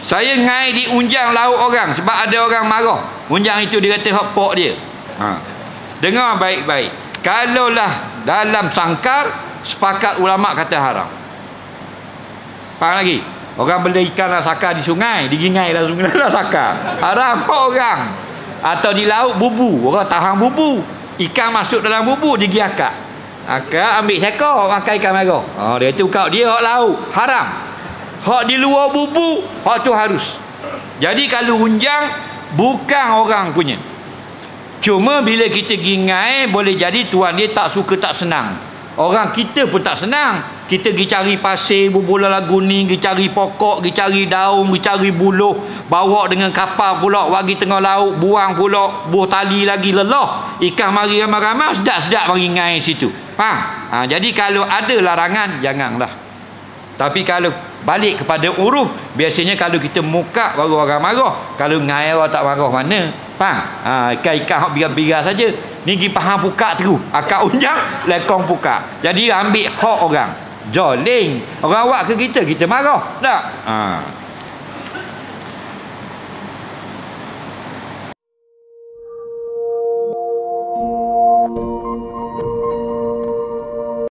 saya ngai di unjang laut orang sebab ada orang marah. Unjang itu dia kata pok dia. Ha. dengar baik-baik. Kalaulah dalam sangkar sepakat ulama kata haram. Faham lagi? Orang beli ikan lah sakar di sungai digingai lah sungai lah sakar. Haram orang. Atau di laut bubu. Orang tahan bubu. Ikan masuk dalam bubu dia pergi akak. Akak ambil sekor makan ikan merah. Oh, dia tu kau dia hak laut. Haram hak di luar bubu hak tu harus. Jadi kalau unjang bukan orang punya. Cuma bila kita gingai boleh jadi tuan dia tak suka tak senang. Orang kita pun tak senang. Kita pergi cari pasir berbola lagu ni pergi cari pokok pergi cari daun pergi cari buluh. Bawa dengan kapal pula bagi tengah laut buang pula buah tali lagi lelah ikan mari ramai-ramai sedap-sedap mari ngai situ. Ha? ha? jadi kalau ada larangan janganlah tapi kalau balik kepada uruh biasanya kalau kita muka baru orang marah. Kalau ngai orang tak marah mana? Faham? Ha ikan-ikan hak biar-biar saja. Ni pergi faham puka terus. Akak unjang lekong puka jadi ambil hak orang. Joling. Orang awak ke kita kita marah. Tak? Ha